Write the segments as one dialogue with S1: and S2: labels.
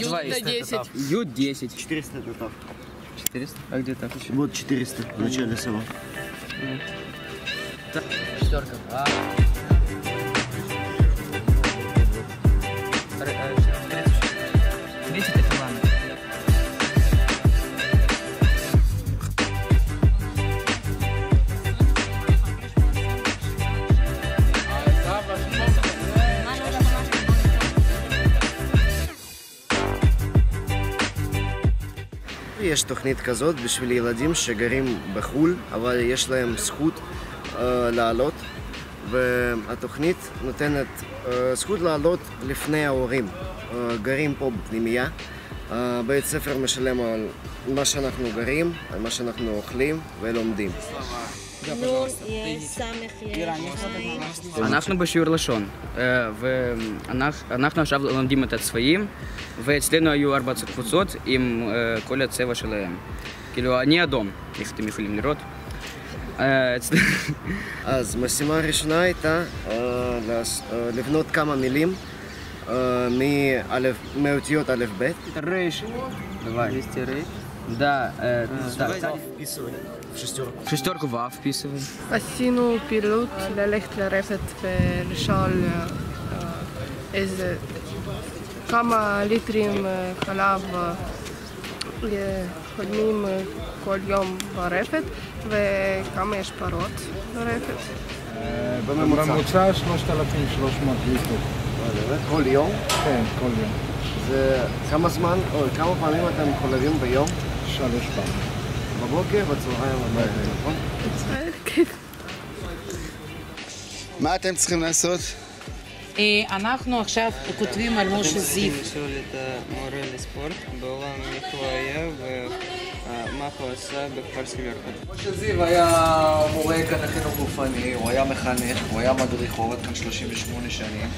S1: Два
S2: Ю до 10.
S1: Ю-10.
S3: 400 это так.
S1: 400? А где так еще?
S3: Вот 400 в начале села.
S1: Четверка. А.
S3: יש תוכנית כזאת בשביל ילדים שגרים בחו"ל, אבל יש להם זכות אה, לעלות, והתוכנית נותנת אה, זכות לעלות לפני ההורים. אה, גרים פה בפנימייה. אה, בית ספר משלם על מה שאנחנו גרים, על מה שאנחנו אוכלים ולומדים.
S4: נון יש, סמך יש, עין.
S1: אנחנו בשיעור לשון, אה, ואנחנו עכשיו לומדים את הצבעים, ואצלנו היו ארבע קבוצות עם אה, כל הצבע שלהם. כאילו, אני אדום, איך אתם יכולים לראות. אה, אצל-
S3: אז משימה הראשונה הייתה אה, לס- אה, לבנות כמה מילים אה, מאלף- מאותיות א'-ב'.
S1: Рейш. Давай. Есть рейш. Да, э, так. В шестерку вав вписывай.
S2: עשינו פעילות ללכת לרפת ולשאול אה, איזה, כמה ליטרים אה, חלב אה, חולמים אה, כל יום ברפת וכמה יש פרות ברפת.
S5: בממוצע 3,300 ליטר.
S3: כל יום.
S5: כן, כל יום.
S3: זה כמה זמן, או כמה פעמים אתם חולבים ביום?
S5: שלוש פעמים.
S3: בבוקר, בצהריים, בבוקר, נכון?
S2: כן.
S6: מה אתם צריכים לעשות?
S7: אה, אנחנו עכשיו כותבים על משה זיו.
S8: לשאול את המורה לספורט בעולם איך הוא היה ומה הוא עשה בכפר סילברקוט.
S9: משה זיו היה מורה כאן לחינוך גופני, הוא היה מחנך, הוא היה מדריך, הוא עבד כאן 38 שנים.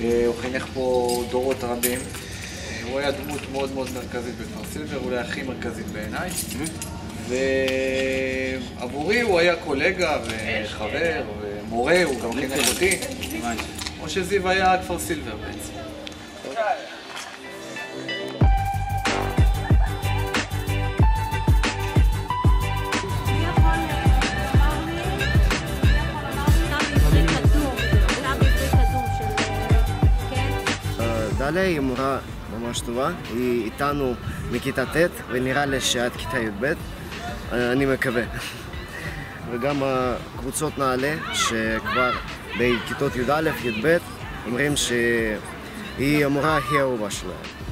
S9: אה, הוא חינך פה דורות רבים. הוא היה דמות מאוד מאוד מרכזית בכפר סילבר, אולי הכי מרכזית בעיניי. ועבורי הוא היה קולגה וחבר ומורה, הוא גם חינך אותי. משה זיו היה כפר סילבר בעצם.
S3: דליה היא מורה ממש טובה, היא איתנו מכיתה ט' ונראה לי שעד כיתה י"ב, אני מקווה. וגם הקבוצות נעל"ה, שכבר בכיתות י"א, י"ב, אומרים שהיא המורה הכי אהובה שלהם.